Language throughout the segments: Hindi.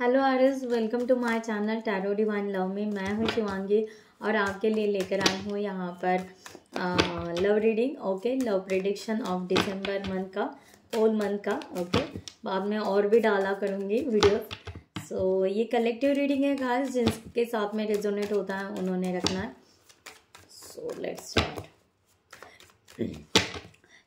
Hello Aries welcome to my channel tarot divine love में मैं हूँ शिवांगी और आपके लिए लेकर आई हूँ यहाँ पर love reading okay love prediction of December month का होल मंथ का ओके बाद में और भी डाला करूँगी वीडियो सो so, ये कलेक्टिव रीडिंग है गाइस जिनके साथ में रेजोनेट होता है उन्होंने रखना है. सो लेट्स स्टार्ट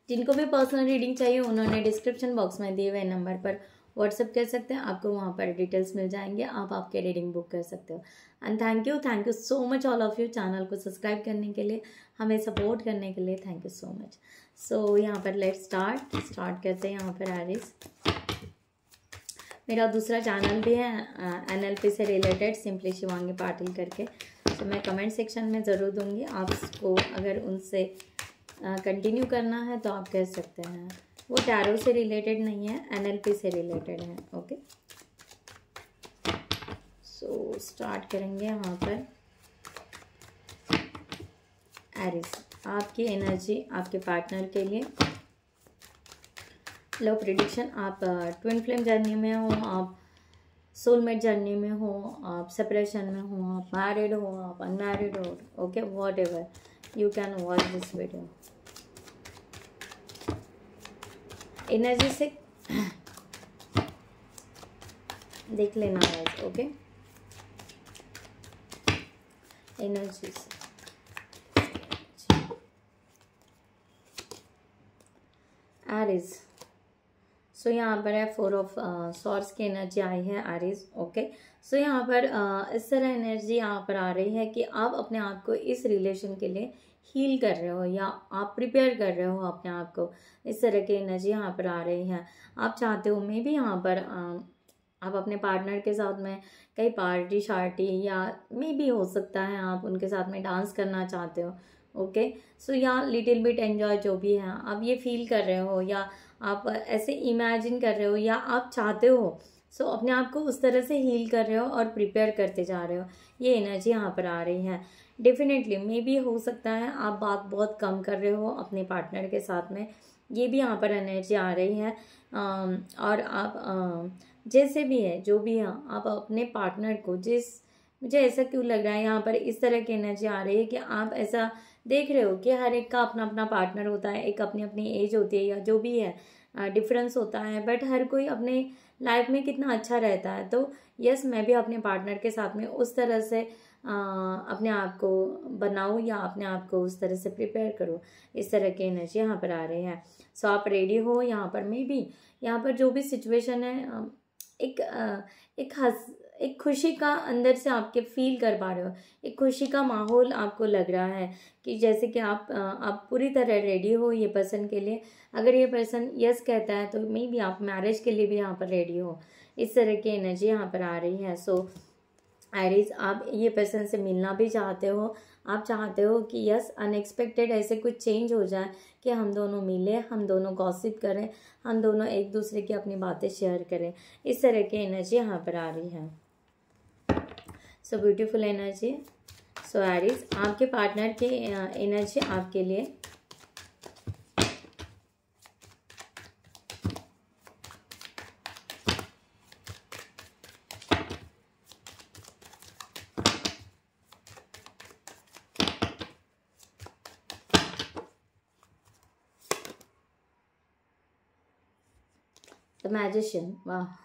जिनको भी पर्सनल रीडिंग चाहिए उन्होंने डिस्क्रिप्शन बॉक्स में दिए हुए नंबर पर व्हाट्सअप कर सकते हैं, आपको वहाँ पर डिटेल्स मिल जाएँगे, आप आपके रीडिंग बुक कर सकते हो। And thank you thank you so much all of you channel को सब्सक्राइब करने के लिए, हमें सपोर्ट करने के लिए thank you so much so यहाँ पर लेट स्टार्ट स्टार्ट करते हैं यहाँ पर आरिस मेरा दूसरा चैनल भी है एन एल पी से रिलेटेड सिंपली शिवांगी पाटिल करके। तो मैं कमेंट सेक्शन में ज़रूर दूँगी आपको अगर उनसे कंटिन्यू करना है तो आप कह सकते हैं। वो टैरो से रिलेटेड नहीं है, एनएलपी से रिलेटेड है, ओके? सो स्टार्ट करेंगे यहाँ पर। एरिस आपकी एनर्जी आपके पार्टनर के लिए। लो प्रिडिक्शन आप ट्विन फ्लेम जर्नी में हो, आप सोलमेट जर्नी में हो, आप सेपरेशन में हो, आप मैरिड हो, आप अनमैरिड हो okay whatever you can watch this video energy से देख लेना है ओके? एनर्जी से। आरिज सो यहाँ पर है फोर ऑफ़ सोर्स की एनर्जी आई है आरिज ओके सो यहाँ पर uh, इस तरह एनर्जी यहाँ पर आ रही है कि आप अपने आप को इस रिलेशन के लिए हील कर रहे हो या आप प्रिपेयर कर रहे हो अपने आप को। इस तरह की एनर्जी यहाँ पर आ रही है। आप चाहते हो मे भी यहाँ पर आप अपने पार्टनर के साथ में कई पार्टी शार्टी या मे भी हो सकता है आप उनके साथ में डांस करना चाहते हो ओके सो या लिटिल बिट एन्जॉय जो भी है आप ये फील कर रहे हो या आप ऐसे इमेजिन कर रहे हो या आप चाहते हो सो so, अपने आप को उस तरह से हील कर रहे हो और प्रिपेयर करते जा रहे हो। ये एनर्जी यहाँ पर आ रही है। डेफिनेटली मे भी हो सकता है आप बात बहुत कम कर रहे हो अपने पार्टनर के साथ में। ये भी यहाँ पर एनर्जी आ रही है। और आप जैसे भी है, जो भी है, आप अपने पार्टनर को जिस, मुझे ऐसा क्यों लग रहा है यहाँ पर इस तरह की एनर्जी आ रही है कि आप ऐसा देख रहे हो कि हर एक का अपना अपना पार्टनर होता है, एक अपनी अपनी एज होती है या जो भी है डिफरेंस होता है बट हर कोई अपने लाइफ में कितना अच्छा रहता है। तो यस मैं भी अपने पार्टनर के साथ में उस तरह से अपने आप को बनाओ या अपने आप को उस तरह से प्रिपेयर करो। इस तरह की एनर्जी यहाँ पर आ रही है। सो आप रेडी हो यहाँ पर मे भी यहाँ पर जो भी सिचुएशन है एक एक हंस, एक खुशी का अंदर से आपके फील कर पा रहे हो। एक खुशी का माहौल आपको लग रहा है कि जैसे कि आप आप पूरी तरह रेडी हो ये पर्सन के लिए। अगर ये पर्सन यस कहता है तो मे भी आप मैरिज के लिए भी यहाँ पर रेडी हो। इस तरह की एनर्जी यहाँ पर आ रही है। सो एरीज आप ये पर्सन से मिलना भी चाहते हो। आप चाहते हो कि यस अनएक्सपेक्टेड ऐसे कुछ चेंज हो जाए कि हम दोनों मिले, हम दोनों गॉसिप करें, हम दोनों एक दूसरे की अपनी बातें शेयर करें। इस तरह की एनर्जी यहाँ पर आ रही है। So beautiful energy so Aries आपके पार्टनर की एनर्जी आपके लिए द मैजिशियन वाह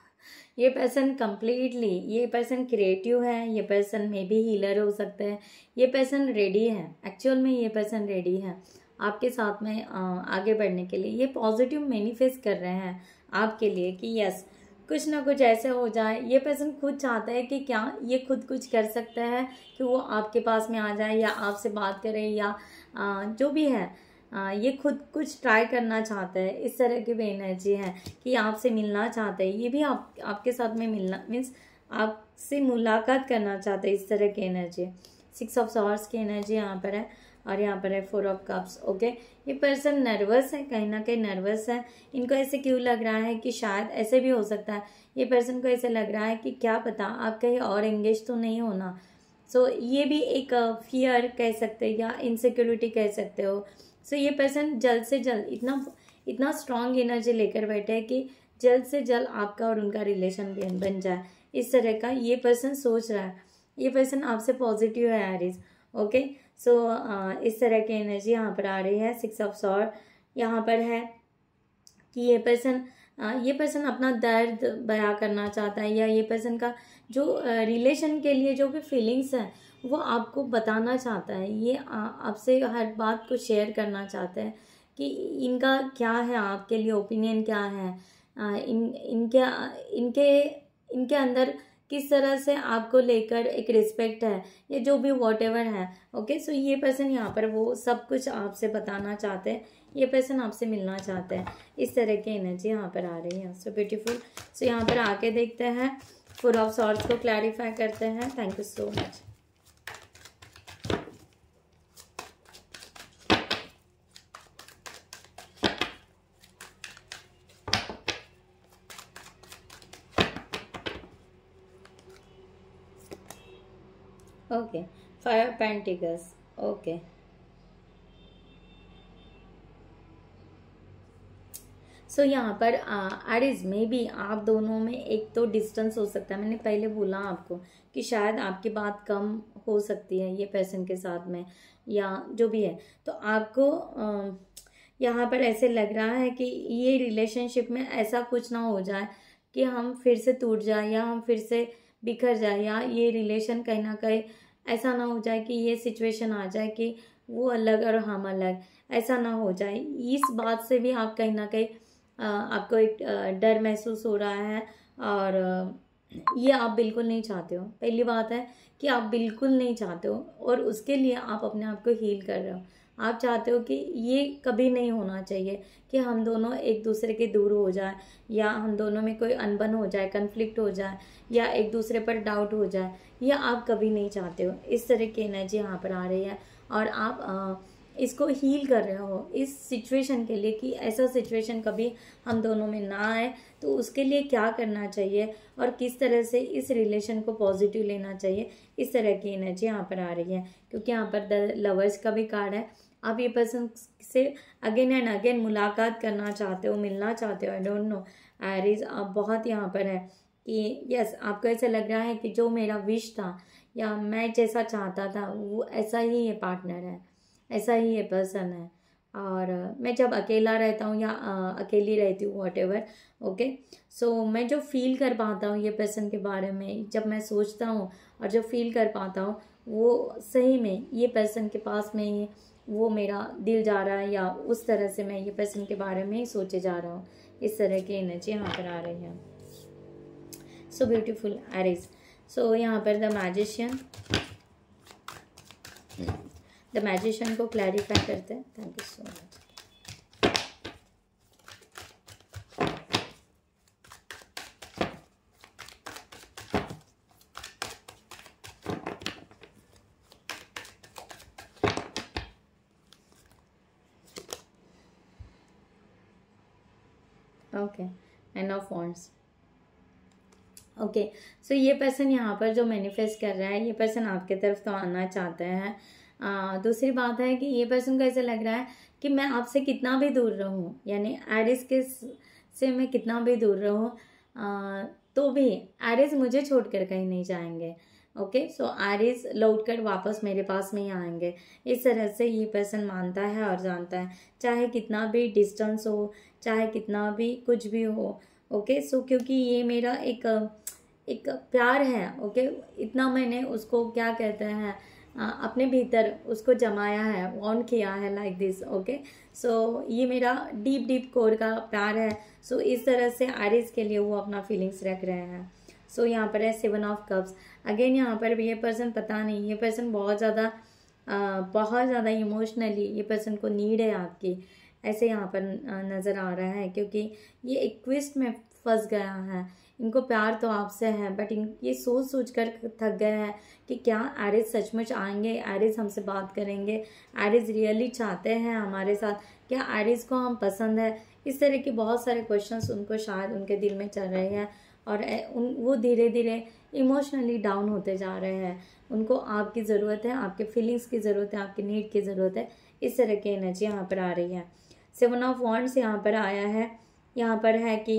ये पर्सन कम्प्लीटली ये पर्सन क्रिएटिव है, ये पर्सन मे भी हीलर हो सकते हैं, ये पर्सन रेडी है एक्चुअल में ये पर्सन रेडी है। आपके साथ में आगे बढ़ने के लिए ये पॉजिटिव मैनिफेस्ट कर रहे हैं आपके लिए कि यस कुछ ना कुछ ऐसे हो जाए। ये पर्सन खुद चाहता है कि क्या ये खुद कुछ कर सकता है कि वो आपके पास में आ जाए या आपसे बात करे या जो भी है। ये खुद कुछ ट्राई करना चाहता है इस तरह की भी एनर्जी है कि आपसे मिलना चाहता है। ये भी आप आपके साथ में मिलना मीन्स आपसे मुलाकात करना चाहता है इस तरह की एनर्जी। सिक्स ऑफ़ सॉर्स की एनर्जी यहाँ पर है और यहाँ पर है फोर ऑफ़ कप्स ओके ये पर्सन नर्वस है कहीं ना कहीं नर्वस है। इनको ऐसे क्यों लग रहा है कि शायद ऐसे भी हो सकता है? ये पर्सन को ऐसे लग रहा है कि क्या पता आप कहीं और एंगेज तो नहीं होना। सो so, ये भी एक फियर कह सकते हो या इनसिक्योरिटी कह सकते हो। सो ये पर्सन जल्द से जल्द इतना इतना स्ट्रांग एनर्जी लेकर बैठे है कि जल्द से जल्द आपका और उनका रिलेशन बन जाए। इस तरह का ये पर्सन सोच रहा है। ये पर्सन आपसे पॉजिटिव है एरिज ओके सो इस तरह की एनर्जी यहाँ पर आ रही है। सिक्स ऑफ़ सॉर यहाँ पर है कि ये पर्सन ये पर्सन अपना दर्द बयां करना चाहता है या ये पर्सन का जो रिलेशन के लिए जो भी फीलिंग्स हैं वो आपको बताना चाहता है। ये आपसे हर बात को शेयर करना चाहता है कि इनका क्या है आपके लिए ओपिनियन क्या है? आ, इन इनके इनके इनके अंदर किस तरह से आपको लेकर एक रिस्पेक्ट है? या जो भी वॉट एवर है ओके सो ये पर्सन यहाँ पर वो सब कुछ आपसे बताना चाहते हैं। ये पर्सन आपसे मिलना चाहते हैं। इस तरह की एनर्जी यहाँ पर आ रही है। सो ब्यूटीफुल सो यहाँ पर आके देखते हैं। फुल ऑफ़ सॉर्ट्स को क्लैरिफाई करते हैं। Thank you so much okay five pentacles okay so so, यहाँ पर एरिज मे भी आप दोनों में एक तो डिस्टेंस हो सकता है। मैंने पहले बोला आपको कि शायद आपकी बात कम हो सकती है ये पर्सन के साथ में या जो भी है। तो आपको यहाँ पर ऐसे लग रहा है कि ये रिलेशनशिप में ऐसा कुछ ना हो जाए कि हम फिर से टूट जाए या हम फिर से बिखर जाए या ये रिलेशन कहीं ना कहीं ऐसा ना हो जाए कि ये सिचुएशन आ जाए कि वो अलग और हम अलग। ऐसा ना हो जाए। इस बात से भी आप कहीं ना कहीं आपको एक डर महसूस हो रहा है और ये आप बिल्कुल नहीं चाहते हो। पहली बात है कि आप बिल्कुल नहीं चाहते हो और उसके लिए आप अपने आप को हील कर रहे हो। आप चाहते हो कि ये कभी नहीं होना चाहिए कि हम दोनों एक दूसरे के दूर हो जाए या हम दोनों में कोई अनबन हो जाए कन्फ्लिक्ट हो जाए या एक दूसरे पर डाउट हो जाए यह आप कभी नहीं चाहते हो। इस तरह की एनर्जी यहाँ पर आ रही है और आप आ, इसको हील कर रहे हो, इस सिचुएशन के लिए कि ऐसा सिचुएशन कभी हम दोनों में ना आए तो उसके लिए क्या करना चाहिए और किस तरह से इस रिलेशन को पॉजिटिव लेना चाहिए, इस तरह की एनर्जी यहाँ पर आ रही है। क्योंकि यहाँ पर द लवर्स का भी कार्ड है। आप ये पर्सन से अगेन एंड अगेन मुलाकात करना चाहते हो, मिलना चाहते हो आई डोंट नो एरिज आप बहुत यहाँ पर है कि यस आपको ऐसा लग रहा है कि जो मेरा विश था या मैं जैसा चाहता था, वो ऐसा ही ये पार्टनर है। ऐसा ही ये पर्सन है और मैं जब अकेला रहता हूँ या अकेली रहती हूँ वॉट एवर ओके सो मैं जो फील कर पाता हूँ ये पर्सन के बारे में, जब मैं सोचता हूँ और जो फील कर पाता हूँ, वो सही में ये पर्सन के पास में ही, वो मेरा दिल जा रहा है या उस तरह से मैं ये पर्सन के बारे में ही सोचे जा रहा हूँ। इस तरह की एनर्जी यहाँ पर आ रही है। सो ब्यूटीफुल एरिज सो यहाँ पर द मैजिशियन द मैजिशियन को क्लैरिफाई करते हैं. Thank you so much okay and of wands okay so ये पर्सन यहाँ पर जो मैनिफेस्ट कर रहा है, ये पर्सन आपके तरफ़ तो आना चाहते हैं. दूसरी बात है कि ये पर्सन को ऐसा लग रहा है कि मैं आपसे कितना भी दूर रहूँ, यानी एरिस के से मैं कितना भी दूर रहूँ तो भी एरिस मुझे छोड़कर कहीं नहीं जाएँगे ओके सो आरिस लौट कर वापस मेरे पास में ही आएँगे। इस तरह से ये पर्सन मानता है और जानता है, चाहे कितना भी डिस्टेंस हो, चाहे कितना भी कुछ भी हो ओके सो क्योंकि ये मेरा एक एक प्यार है ओके इतना मैंने उसको क्या कहते हैं अपने भीतर उसको जमाया है ऑन किया है लाइक दिस ओके सो ये मेरा डीप डीप कोर का प्यार है। सो so, इस तरह से आरिस के लिए वो अपना फीलिंग्स रख रहे हैं। सो so, यहाँ पर है सेवन ऑफ़ कप्स अगेन यहाँ पर भी ये पर्सन पता नहीं ये पर्सन बहुत ज़्यादा बहुत ज़्यादा इमोशनली ये पर्सन को नीड है आपकी। ऐसे यहाँ पर नज़र आ रहा है क्योंकि ये एक क्विस्ट में फंस गया है। इनको प्यार तो आपसे है बट इन, ये सोच सोच कर थक गए हैं कि क्या एरिज सचमुच आएँगे एरिज हमसे बात करेंगे एरिज रियली चाहते हैं हमारे साथ। क्या एरिज को हम पसंद है? इस तरह के बहुत सारे क्वेश्चंस उनको शायद उनके दिल में चल रहे हैं और उन, वो धीरे धीरे इमोशनली डाउन होते जा रहे हैं। उनको आपकी ज़रूरत है, आपके फीलिंग्स की ज़रूरत है, आपकी नीड की ज़रूरत है। इस तरह की एनर्जी यहाँ पर आ रही है। सेवन ऑफ़ वॉन्ट्स यहाँ पर आया है। यहाँ पर है कि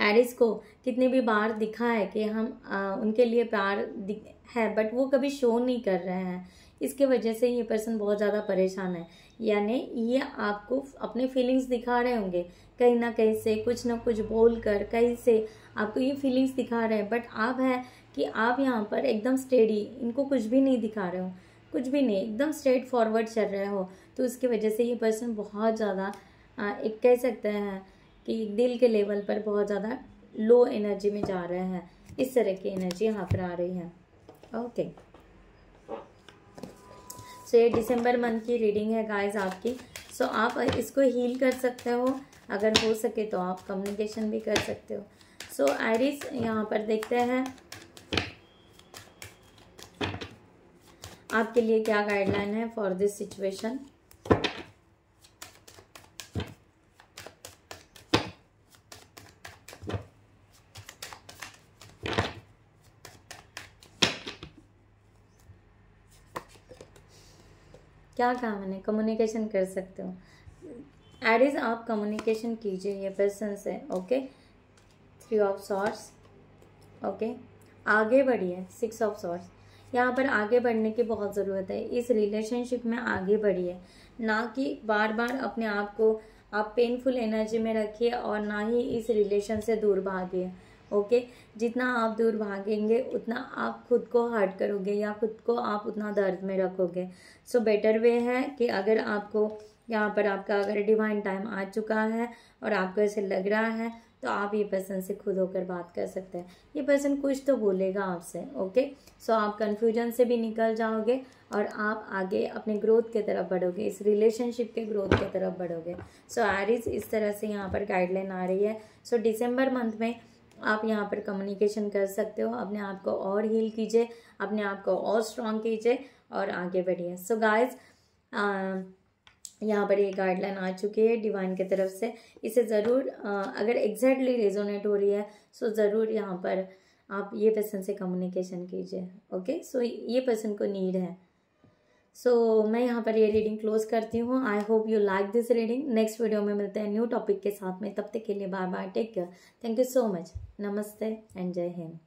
एरिस को कितने भी बार दिखा है कि हम आ, उनके लिए प्यार है बट वो कभी शो नहीं कर रहे हैं। इसके वजह से ये पर्सन बहुत ज़्यादा परेशान है। यानी ये आपको अपने फीलिंग्स दिखा रहे होंगे। कहीं ना कहीं से कुछ ना कुछ बोल कर कहीं से आपको ये फीलिंग्स दिखा रहे हैं। बट आप है कि आप यहाँ पर एकदम स्टेडी इनको कुछ भी नहीं दिखा रहे हो। कुछ भी नहीं एकदम स्ट्रेट फॉरवर्ड चल रहे हो। तो उसकी वजह से ये पर्सन बहुत ज़्यादा एक कह सकते हैं कि दिल के लेवल पर बहुत ज़्यादा लो एनर्जी में जा रहे हैं। इस तरह की एनर्जी यहाँ पर आ रही है। ओके। सो ये दिसंबर मंथ की रीडिंग है गाइस आपकी। सो so, आप इसको हील कर सकते हो। अगर हो सके तो आप कम्युनिकेशन भी कर सकते हो। सो so, आयरिस यहाँ पर देखते हैं। आपके लिए क्या गाइडलाइन है फॉर दिस सिचुएशन क्या काम है? कम्युनिकेशन कर सकते हो। एट इज़ आप कम्युनिकेशन कीजिए, ये पर्सन से okay three of swords okay आगे बढ़िए सिक्स ऑफ़ सॉर्ट्स यहाँ पर आगे बढ़ने की बहुत ज़रूरत है। इस रिलेशनशिप में आगे बढ़िए। ना कि बार बार अपने आप को आप पेनफुल एनर्जी में रखिए और ना ही इस रिलेशन से दूर भागिए। ओके? जितना आप दूर भागेंगे उतना आप खुद को हर्ट करोगे या खुद को आप उतना दर्द में रखोगे। सो बेटर वे है कि अगर आपको यहाँ पर आपका अगर डिवाइन टाइम आ चुका है और आपको ऐसे लग रहा है तो आप ये पर्सन से खुद होकर बात कर सकते हैं। ये पर्सन कुछ तो बोलेगा आपसे ओके? सो आप कन्फ्यूज़न से भी निकल जाओगे और आप आगे अपने ग्रोथ के तरफ़ बढ़ोगे इस रिलेशनशिप के ग्रोथ के तरफ़ बढ़ोगे। सो so, एरिस इस तरह से यहाँ पर गाइडलाइन आ रही है। सो so, दिसंबर मंथ में आप यहाँ पर कम्युनिकेशन कर सकते हो। अपने आप को और हील कीजिए, अपने आप को और स्ट्रॉन्ग कीजिए और आगे बढ़िए। सो गाइज़ यहाँ पर ये गाइडलाइन आ चुकी है डिवाइन की तरफ़ से। इसे ज़रूर अगर एग्जैक्टली रेजोनेट हो रही है सो ज़रूर यहाँ पर आप ये पर्सन से कम्युनिकेशन कीजिए ओके सो ये पर्सन को नीड है। सो so, मैं यहाँ पर ये रीडिंग क्लोज करती हूँ. I hope you like this reading next video में मिलते हैं न्यू टॉपिक के साथ में. तब तक के लिए bye bye take care thank you so much नमस्ते एंड जय हिंद